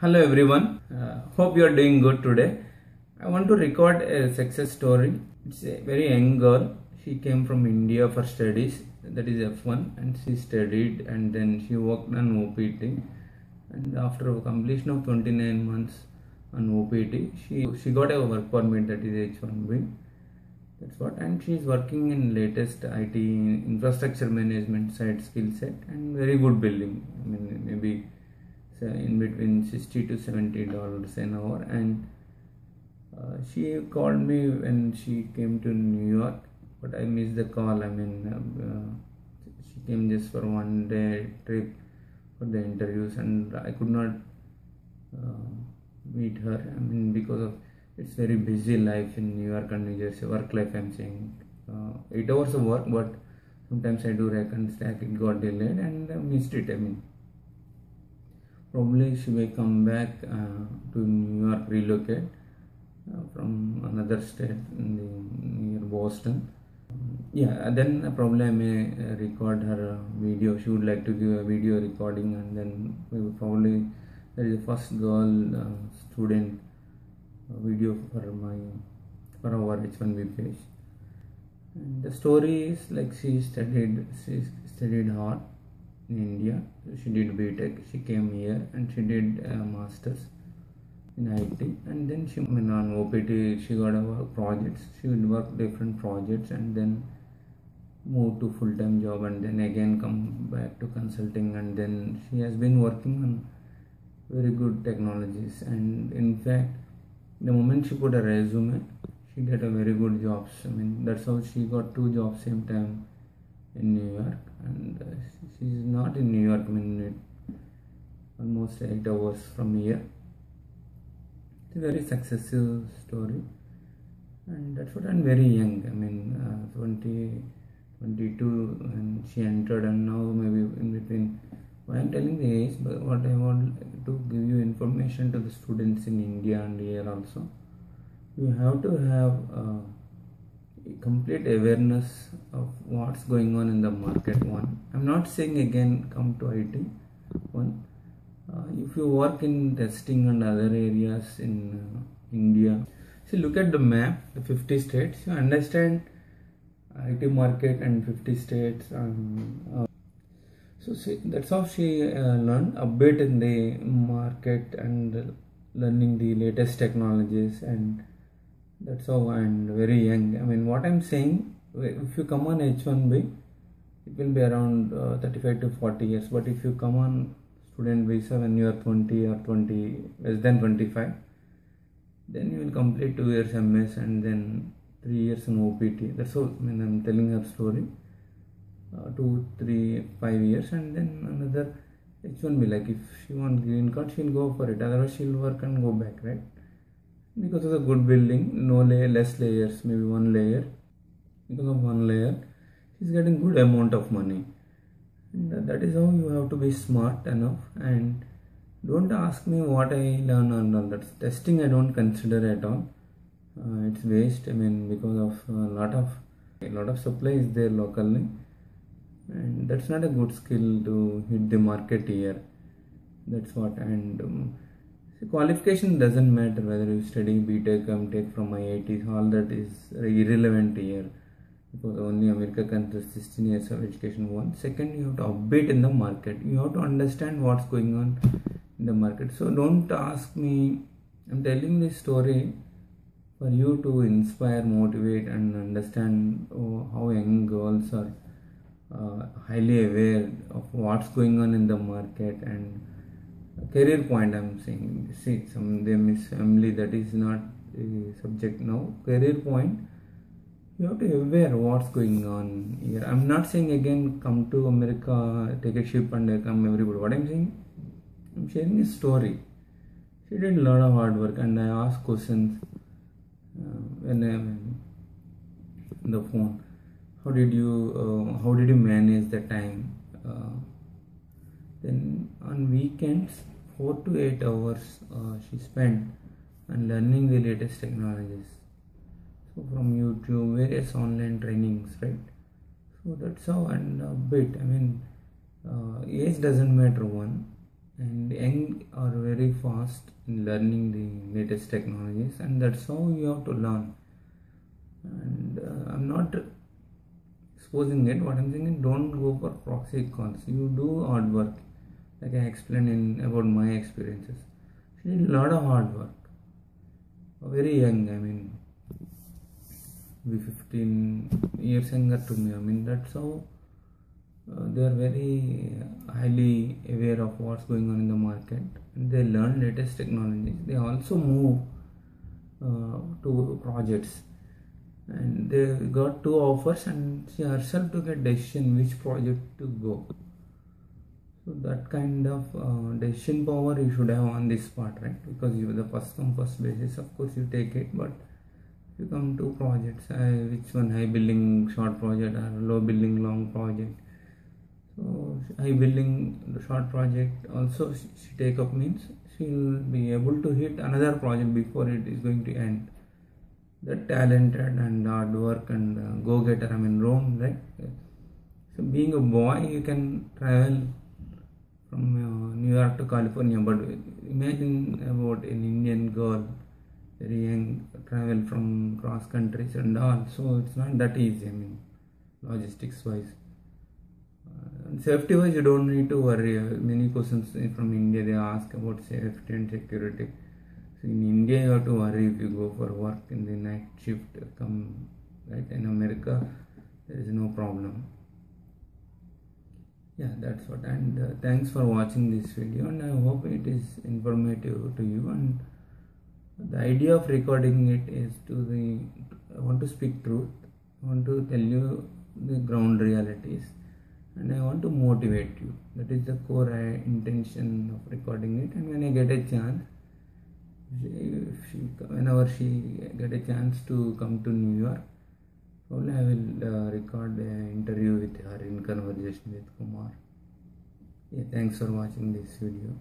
Hello everyone. Uh, hope you are doing good today. I want to record a success story. It's a very young girl. She came from India for studies. That is F1, and she studied and then she worked on OPT. And after completion of 29 months on OPT, she she got a work permit that is H1B. That's what, and she's working in latest IT infrastructure management side skill set and very good building. I mean, maybe so in between 60 to 70 dollars an hour. And uh, she called me when she came to New York, but I missed the call. I mean, uh, she came just for one day trip for the interviews, and I could not uh, meet her. I mean, because of it's very busy life in New York and New Jersey. Work life, I'm saying, uh, eight hours of work, but sometimes I do rack and stack. It got delayed and I missed it. I mean, probably she may come back uh, to New York, relocate uh, from another state the, near Boston. Yeah, then probably I may uh, record her video. She would like to give a video recording, and then we will probably there is a first girl student video for my for our H1B page. And the story is like she studied she studied hard in India. She did BTech. She came here and she did a masters in IT. And then she went on OPT. She got a projects. She would work different projects and then move to full time job and then again come back to consulting. And then she has been working on very good technologies. And in fact, the moment she put a resume, she get a very good jobs. I mean, that's how she got two jobs same time in New York, and uh, she's not in New York. I mean, almost eight hours from here. It's a very successful story, and that's what I'm very young. I mean, uh, 20, 22, and she entered, and now maybe in between. Why I'm telling the age, but what I want to give you information to the students in India and here also. You have to have. Uh, complete awareness of what's going on in the market one. I'm not saying again come to it one. Uh, if you work in testing and other areas in uh, india see look at the map the 50 states. You understand it market and 50 states um, uh, so see, that's how she uh, learned a bit in the market and learning the latest technologies and that's how and very young. I mean what i'm saying if you come on h1b it will be around uh, 35 to 40 years. But if you come on student visa when you are 20 or 20 less than 25 then you will complete two years ms and then three years in opt that's all i mean i'm telling her story. Uh, two three five years and then another h1b like if she wants green card she'll go for it. Otherwise she'll work and go back right because of the good building no layer less layers maybe one layer. Because of one layer she's getting good amount of money. And that is how you have to be smart enough. And don't ask me what i learn and all that testing i don't consider at all. Uh, it's waste i mean because of a lot of a lot of supply is there locally. And that's not a good skill to hit the market here. That's what and um, so qualification doesn't matter whether you study BTech, MTech from IITs, all that is irrelevant here because only America considers 16 years of education. One second, you have to update in the market. You have to understand what's going on in the market. So don't ask me. I'm telling this story for you to inspire, motivate, and understand oh, how young girls are uh, highly aware of what's going on in the market and career point i'm saying. See some them is family that is not subject now. Career point you have to be aware what's going on here. I'm not saying again come to america take a ship and come everybody. What i'm saying i'm sharing a story. She did a lot of hard work and i asked questions uh, when i'm on the phone. How did you uh, how did you manage the time uh, then on weekends 4 to 8 hours uh, she spent on learning the latest technologies. So from youtube various online trainings right? So that's how and a bit i mean uh, age doesn't matter one. And young are very fast in learning the latest technologies and that's how you have to learn. And uh, i'm not exposing it what i'm saying don't go for proxy calls. You do hard work like i explained in about my experiences. She did a lot of hard work. Very young i mean be 15 years younger to me. I mean that's how uh, they are very highly aware of what's going on in the market. And they learn latest technologies. They also move uh, to projects. And they got two offers and she herself took a decision which project to go so that kind of uh, decision power you should have on this part right? Because you the first come first basis of course you take it but you come to projects uh, which one high billing short project or low billing long project. So high billing the short project also she, she take up means she will be able to hit another project before it is going to end. The talented and hard work and uh, go getter i mean rome right? So being a boy you can travel from uh, new york to california but imagine about an indian girl very young travel from cross countries and all. So it's not that easy i mean logistics wise. Safety wise you don't need to worry. Many questions from india they ask about safety and security. So in india you have to worry if you go for work in the night shift come right in america there is no problem yeah that's what and uh, thanks for watching this video and i hope it is informative to you and the idea of recording it is to the i want to speak truth i want to tell you the ground realities and I want to motivate you. That is the core uh, intention of recording it. And when I get a chance, she, whenever she get a chance to come to New York, probably I will uh, record an interview with her in conversation with Kumar. Yeah, thanks for watching this video.